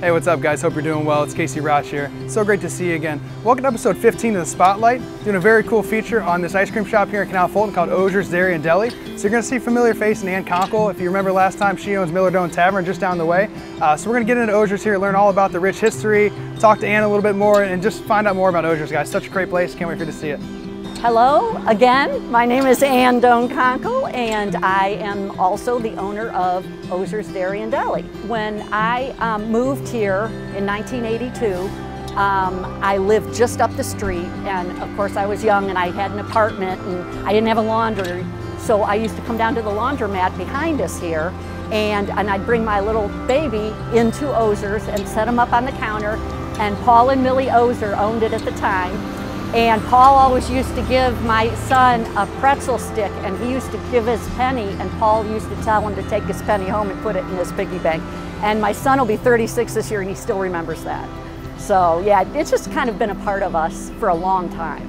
Hey, what's up guys? Hope you're doing well. It's Casey Roch here. So great to see you again. Welcome to episode 15 of The Spotlight, doing a very cool feature on this ice cream shop here in Canal Fulton called Oser's Dairy and Deli. So you're gonna see familiar face in Ann Conkle. If you remember last time, she owns Miller Doan Tavern just down the way. Uh, so we're gonna get into Oser's here, learn all about the rich history, talk to Ann a little bit more, and just find out more about Oser's, guys. Such a great place. Can't wait for you to see it. Hello again. My name is Ann Doan Conkle and I am also the owner of Oser's Dairy and Deli. When I um, moved here in 1982, um, I lived just up the street and of course I was young and I had an apartment and I didn't have a laundry so I used to come down to the laundromat behind us here and, and I'd bring my little baby into Ozer's and set him up on the counter and Paul and Millie Oser owned it at the time and Paul always used to give my son a pretzel stick and he used to give his penny and Paul used to tell him to take his penny home and put it in his piggy bank. And my son will be 36 this year and he still remembers that. So yeah, it's just kind of been a part of us for a long time.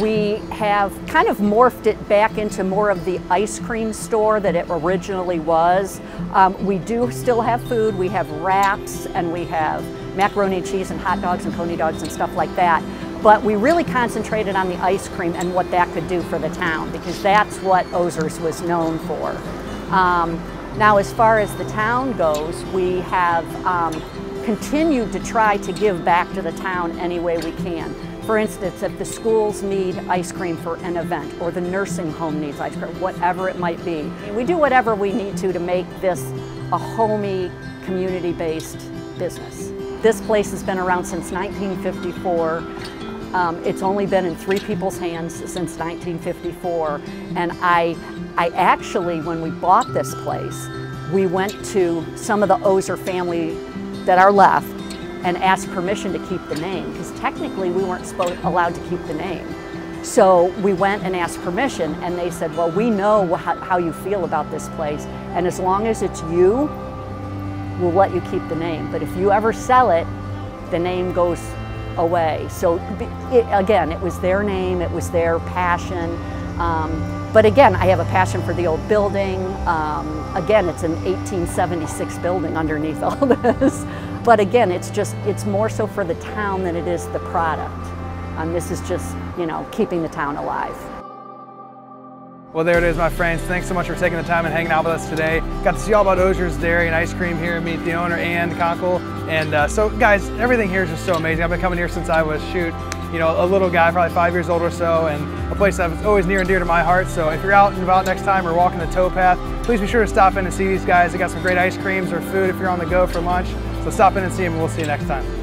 We have kind of morphed it back into more of the ice cream store that it originally was. Um, we do still have food. We have wraps and we have macaroni and cheese and hot dogs and coney dogs and stuff like that but we really concentrated on the ice cream and what that could do for the town because that's what Oser's was known for. Um, now as far as the town goes, we have um, continued to try to give back to the town any way we can. For instance, if the schools need ice cream for an event or the nursing home needs ice cream, whatever it might be, we do whatever we need to to make this a homey, community-based business. This place has been around since 1954. Um, it's only been in three people's hands since 1954. And I, I actually, when we bought this place, we went to some of the Oser family that are left and asked permission to keep the name because technically we weren't allowed to keep the name. So we went and asked permission and they said, well, we know how you feel about this place and as long as it's you, we'll let you keep the name. But if you ever sell it, the name goes away. So it, again, it was their name, it was their passion. Um, but again, I have a passion for the old building. Um, again, it's an 1876 building underneath all this. But again, it's just, it's more so for the town than it is the product. And this is just, you know, keeping the town alive. Well, there it is, my friends. Thanks so much for taking the time and hanging out with us today. Got to see all about Oser's Dairy and Ice Cream here, meet the owner, Ann Conkle. And uh, so, guys, everything here is just so amazing. I've been coming here since I was, shoot, you know, a little guy, probably five years old or so, and a place that's always near and dear to my heart. So if you're out and about next time or walking the towpath, please be sure to stop in and see these guys. They got some great ice creams or food if you're on the go for lunch. So stop in and see them, and we'll see you next time.